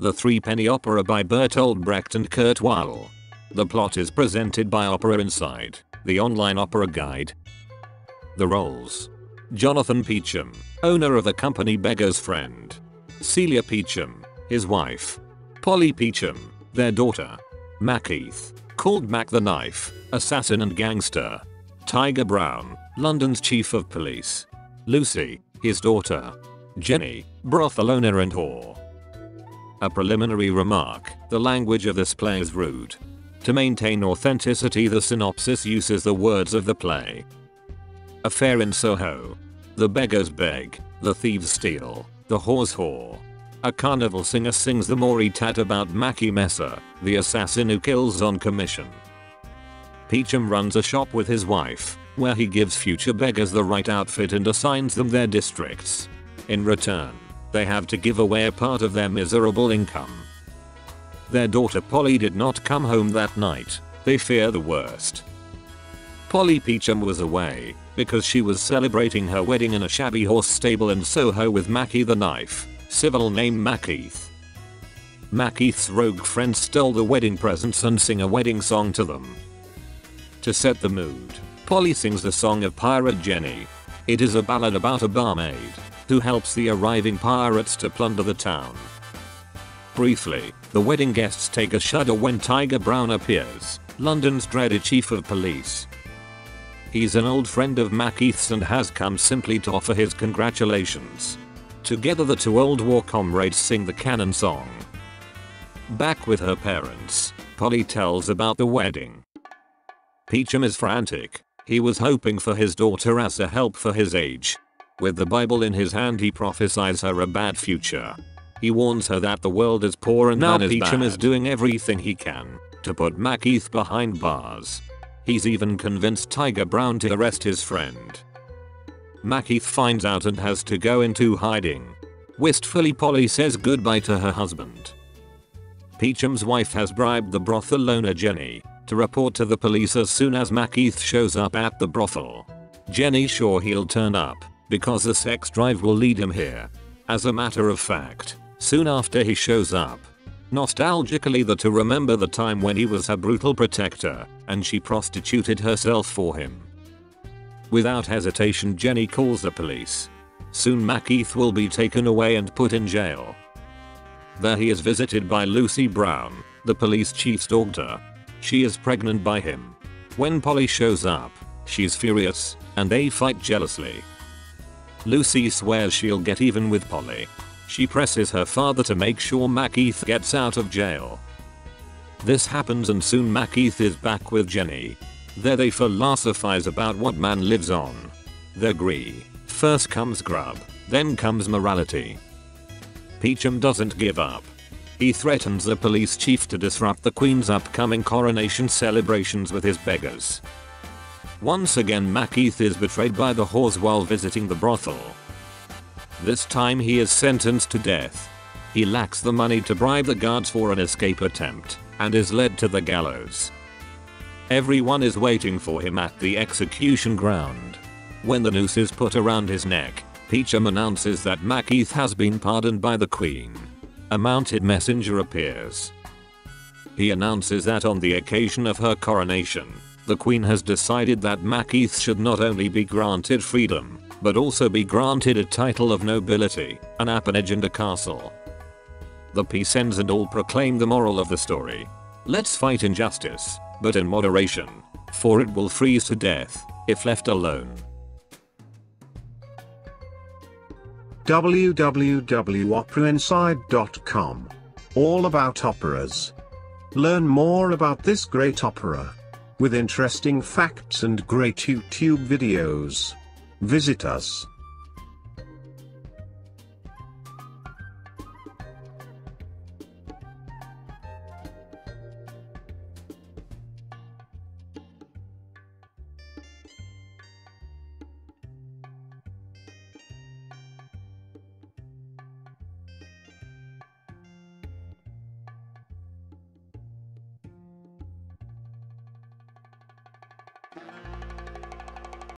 The Three Penny Opera by Bertolt Brecht and Kurt Weill. The plot is presented by Opera Inside, the online opera guide. The roles. Jonathan Peachum, owner of the company Beggar's Friend. Celia Peachum, his wife. Polly Peachum, their daughter. Macheath, called Mac the Knife, assassin and gangster. Tiger Brown, London's chief of police. Lucy, his daughter. Jenny, brothel owner and whore. A preliminary remark, the language of this play is rude. To maintain authenticity the synopsis uses the words of the play. A fair in Soho. The beggars beg, the thieves steal, the whores whore. A carnival singer sings the Moritat about Mackie Messer, the assassin who kills on commission. Peachum runs a shop with his wife, where he gives future beggars the right outfit and assigns them their districts. In return, they have to give away a part of their miserable income. Their daughter Polly did not come home that night, they fear the worst. Polly Peachum was away, because she was celebrating her wedding in a shabby horse stable in Soho with Mackie the Knife, civil name Macheath. Macheath's rogue friends stole the wedding presents and sing a wedding song to them. To set the mood, Polly sings the song of Pirate Jenny. It is a ballad about a barmaid who helps the arriving pirates to plunder the town. Briefly, the wedding guests take a shudder when Tiger Brown appears, London's dreaded chief of police. He's an old friend of Macheath's and has come simply to offer his congratulations. Together the two old war comrades sing the cannon song. Back with her parents, Polly tells about the wedding. Peachum is frantic. He was hoping for his daughter as a help for his age. With the Bible in his hand he prophesies her a bad future. He warns her that the world is poor and now Peachum is doing everything he can to put Macheath behind bars. He's even convinced Tiger Brown to arrest his friend. Macheath finds out and has to go into hiding. Wistfully Polly says goodbye to her husband. Peachum's wife has bribed the brothel owner Jenny to report to the police as soon as Macheath shows up at the brothel. Jenny's sure he'll turn up because the sex drive will lead him here. As a matter of fact, soon after he shows up, nostalgically the to remember the time when he was her brutal protector and she prostituted herself for him. Without hesitation Jenny calls the police. Soon Macheath will be taken away and put in jail. There he is visited by Lucy Brown, the police chief's daughter. She is pregnant by him. When Polly shows up, she's furious, and they fight jealously. Lucy swears she'll get even with Polly. She presses her father to make sure Macheath gets out of jail. This happens and soon Macheath is back with Jenny. There they philosophize about what man lives on. They agree. First comes grub, then comes morality. Peachum doesn't give up. He threatens the police chief to disrupt the queen's upcoming coronation celebrations with his beggars. Once again Macheath is betrayed by the whores while visiting the brothel. This time he is sentenced to death. He lacks the money to bribe the guards for an escape attempt and is led to the gallows. Everyone is waiting for him at the execution ground. When the noose is put around his neck, Peachum announces that Macheath has been pardoned by the queen. A mounted messenger appears. He announces that on the occasion of her coronation, the queen has decided that Macheath should not only be granted freedom, but also be granted a title of nobility, an appanage and a castle. The piece ends and all proclaim the moral of the story. Let's fight injustice, but in moderation, for it will freeze to death if left alone. www.operaInside.com. All about operas. Learn more about this great opera. With interesting facts and great YouTube videos. Visit us.